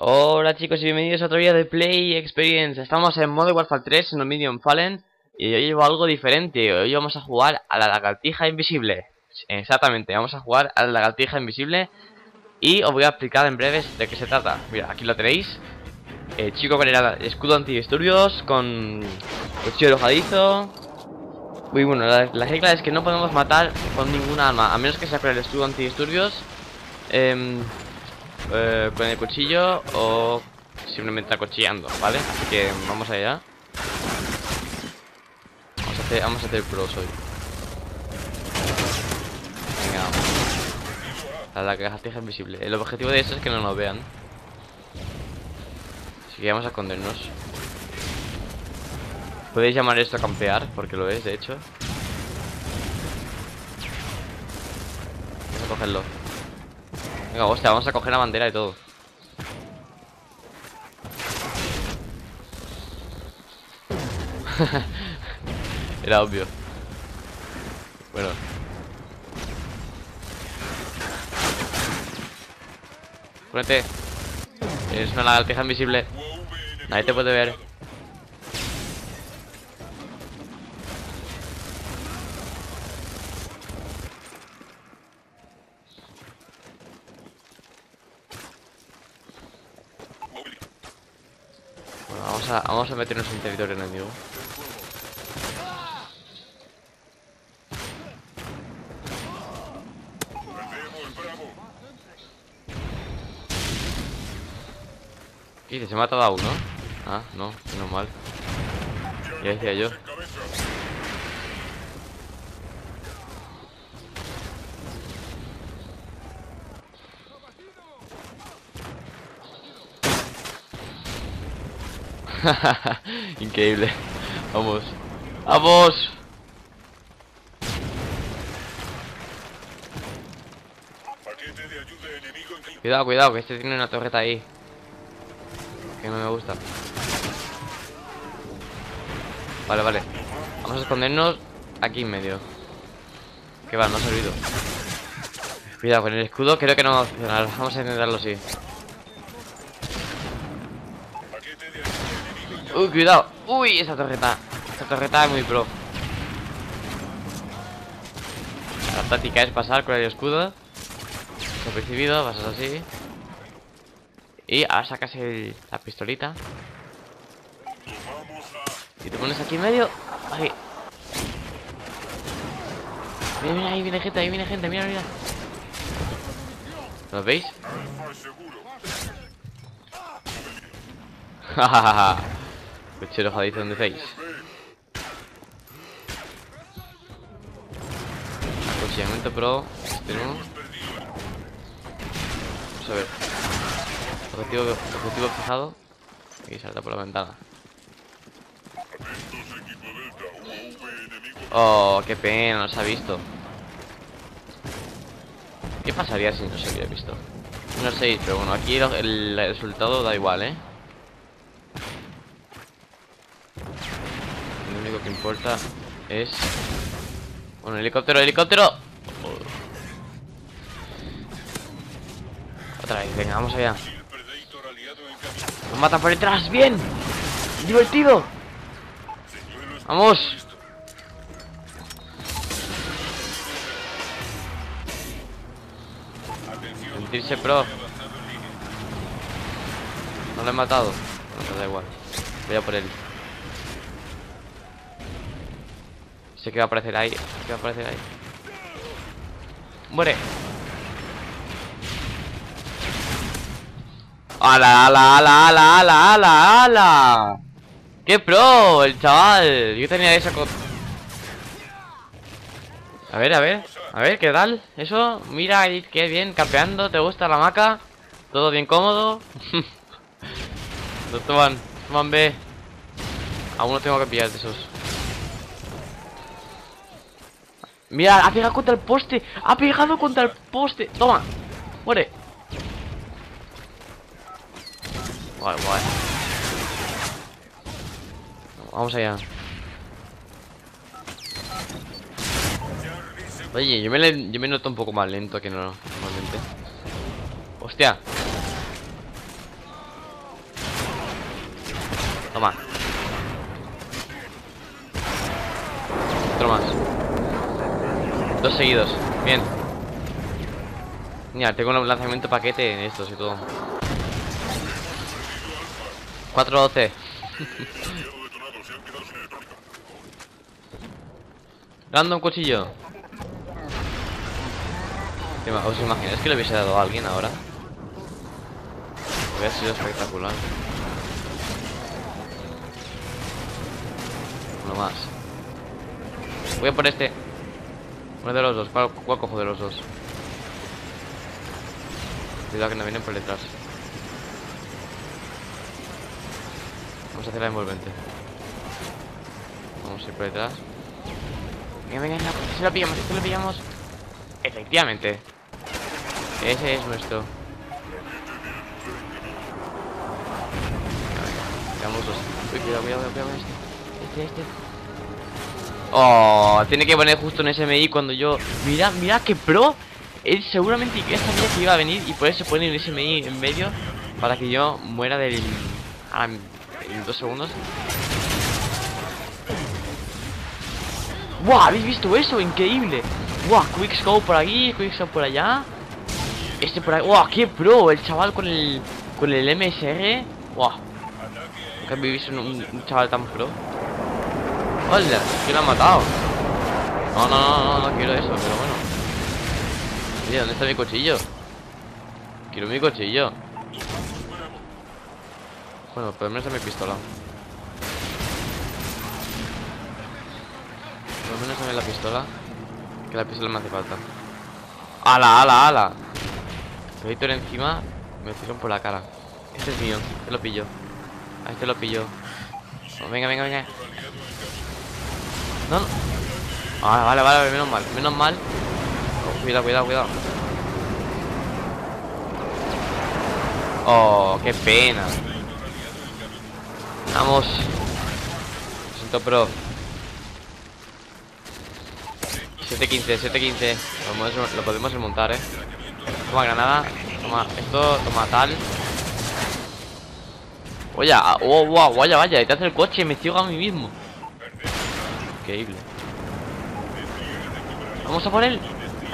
Hola chicos y bienvenidos a otro vídeo de Play Experience. Estamos en modo Warfare 3 en Medium Fallen Y hoy llevo algo diferente. Hoy vamos a jugar a la lagartija invisible. Exactamente, vamos a jugar a la lagartija invisible Y os voy a explicar en breves de qué se trata. Mira, aquí lo tenéis. Eh, Chico con el escudo antidisturbios Con cuchillo enojadizo Muy bueno, la, regla es que no podemos matar con ninguna arma A menos que sea con el escudo antidisturbios. Eh, eh, con el cuchillo o simplemente acuchillando, ¿vale? Así que vamos allá. Vamos a hacer, vamos a hacer pros hoy. Venga, vamos. La caja invisible. El objetivo de eso es que no nos vean. Así que vamos a escondernos. Podéis llamar esto a campear, porque lo es, de hecho. Vamos a cogerlo. Venga, hostia, vamos a coger la bandera y todo. Era obvio. Bueno. Ponete. Es una lagartija invisible. Nadie te puede ver. Vamos a meternos en territorio enemigo. ¿Y se mata a uno? Ah, no, menos mal. Ya decía yo. Increíble. Vamos. ¡Vamos! Cuidado, cuidado, que este tiene una torreta ahí. Que no me gusta. Vale, vale. Vamos a escondernos aquí en medio. Que va, no ha servido. Cuidado con el escudo, creo que no va a funcionar. Vamos a intentarlo así. Uy, cuidado. Uy, esa torreta. Esa torreta es muy pro. La táctica es pasar con el escudo. percibido, pasas así. Y ahora sacas el, la pistolita. Y te pones aquí en medio. Ahí. Mira, mira, ahí viene gente, ahí viene gente, mira, mira. ¿Lo veis? Jajaja. Cochero jadizo, ¿dónde estáis? Aproximamiento pro. Tenemos. Vamos a ver. Objetivo, objetivo fijado. Y salta por la ventana. Oh, qué pena, no se ha visto. ¿Qué pasaría si no se hubiera visto? No sé, pero bueno, aquí el resultado da igual, ¿eh? Que importa es... Un helicóptero, helicóptero. Otra vez, venga, vamos allá. Nos matan por detrás, bien. Divertido. Vamos. Sentirse pro. No lo he matado. No, da igual. Voy a por él. Sé que va a aparecer ahí. Sé que va a aparecer ahí. Muere. ¡Hala, ala, ala, ala, ala, ala, ala! ¡Qué pro! El chaval. Yo tenía esa cosa. A ver, a ver. A ver, ¿qué tal? Eso, mira, qué bien, campeando. ¿Te gusta la maca? Todo bien cómodo. no toman, toman B. Aún no tengo que pillar de esos. Mira, ha pegado contra el poste. Ha pegado contra el poste. Toma. Muere. Guay, guay. Vamos allá. Oye, yo me, yo noto un poco más lento que no normalmente. Hostia. Toma. Otro más. Dos seguidos. Bien. Mira, tengo un lanzamiento paquete en estos y todo. 4-12. Dando un cuchillo. ¿Os que le hubiese dado a alguien ahora? Hubiera sido espectacular. Uno más. Voy a por este. Uno de los dos. ¿Cuál, cojo de los dos? Cuidado que no vienen por detrás. Vamos a hacer la envolvente. Vamos a ir por detrás. Venga, venga, venga. Si lo pillamos, si lo pillamos. Efectivamente. Ese es nuestro. Veamos dos. Uy, cuidado, cuidado, cuidado, este. Este, este. Oh, tiene que poner justo en SMI cuando yo. Mira, mira que pro. Él seguramente ya sabía que iba a venir y por eso pone un SMI en medio para que yo muera del. Ah, en dos segundos. ¡Buah! ¿Habéis visto eso? Increíble. ¡Buah! Quickscope por aquí, Quickscope por allá. Este por ahí. ¡Wow! ¡Qué pro! El chaval con el. Con el MSR. ¡Wow! Nunca he visto un, un, chaval tan pro. ¡Hola! ¿Quién lo ha matado? No, no, no, no, no quiero eso, pero bueno. Oye, ¿dónde está mi cuchillo? Quiero mi cuchillo. Bueno, por lo menos mi pistola. Por lo menos dame la pistola. Que la pistola me hace falta. ¡Hala, ala, ala! Editor encima me tiraron por la cara. Este es mío, este lo pillo. A este lo pillo. venga, venga, venga. No, no. Ah, vale, vale, menos mal, menos mal. Cuidado, cuidado, cuidado. Oh, qué pena. Vamos. Siento pro. 7-15, 7-15. Lo podemos remontar, eh. Toma granada. Toma esto, toma tal. Oye, ah, oh, wow, vaya, vaya, te hace el coche me ciego a mí mismo. Increíble. Vamos a por él.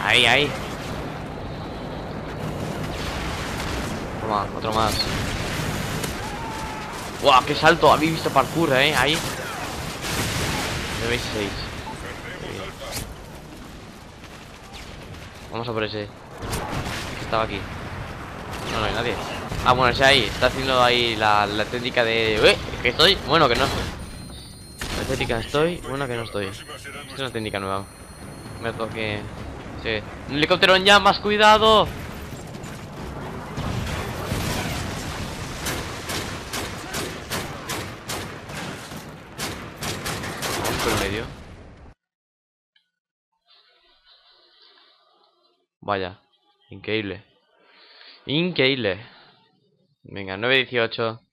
Ahí, ahí. Toma, otro más. ¡Wow! ¡Qué salto! Habéis visto parkour, eh. Ahí. Me veis 6. Vamos a por ese estaba aquí. No, no hay nadie. Ah, bueno, ese ahí. Está haciendo ahí la, la técnica de... ¿Eh? ¿Que estoy? Bueno, que no. Técnica estoy. Bueno, que no estoy. Esta es una técnica nueva. Me toque... Sí. ¡Un helicóptero en llamas! ¡Cuidado! Vamos medio. Vaya. Increíble. Increíble. Venga, 9-18.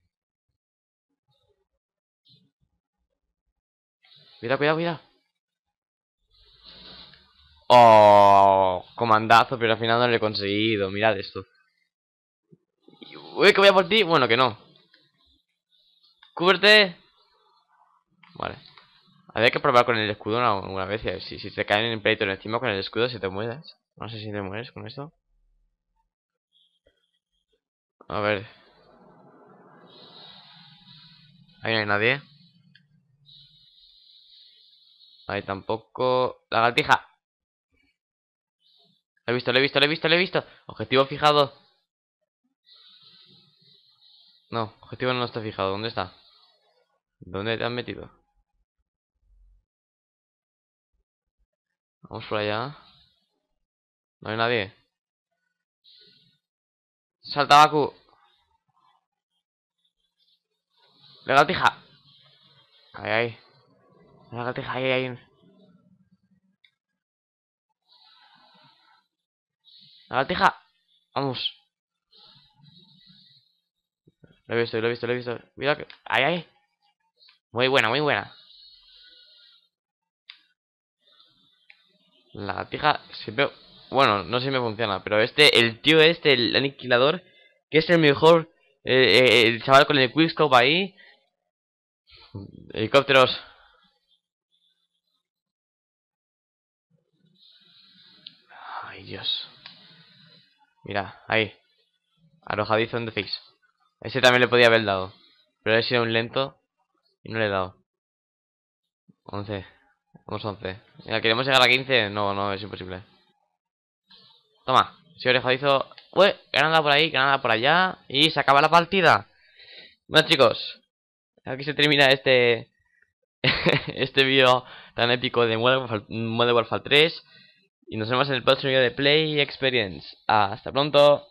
Cuidado, cuidado, cuidado. Oh, comandazo, pero al final no lo he conseguido. Mirad esto. Uy, que voy a por ti. Bueno, que no. Cúbrete. Vale. Había que probar con el escudo una, vez. Si, si te caen en Predator encima con el escudo, si te mueres. No sé si te mueres con esto. A ver. Ahí no hay nadie. Ahí tampoco. La gatija. Lo he visto, lo he visto, lo he visto, lo he visto. Objetivo fijado. No, objetivo no está fijado. ¿Dónde está? ¿Dónde te han metido? Vamos por allá. No hay nadie. Salta Baku. Lagartija. Ahí, ahí. Ahí, ahí. Lagartija. Vamos. Lo he visto, lo he visto, lo he visto. Mira que. Ahí, ahí. Muy buena, muy buena. La gatija siempre bueno, no sé si me funciona, pero este, el tío este, el aniquilador, que es el mejor, eh, eh, el chaval con el quickscope ahí, Helicópteros. Dios. Mira, ahí. Arrojadizo en the face. Ese también le podía haber dado. Pero he sido un lento y no le he dado. 11. Vamos 11. Mira, ¿queremos llegar a 15? No, no, es imposible. Toma. Si arrojadizo... Uy, granada por ahí, granada por allá. Y se acaba la partida. Bueno, chicos. Aquí se termina este... este vídeo tan épico de Modern Warfare 3. Y nos vemos en el próximo vídeo de Play Experience. Hasta pronto.